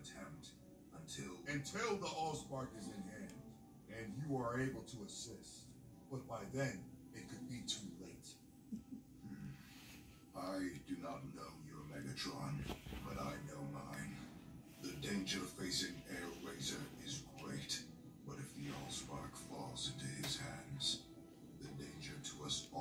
attempt until... Until the Allspark is in hand and you are able to assist. But by then, it could be too late. Hmm. I do not know your Megatron, but I know mine. The danger facing Air is great, but if the Allspark falls into his hands, the danger to us all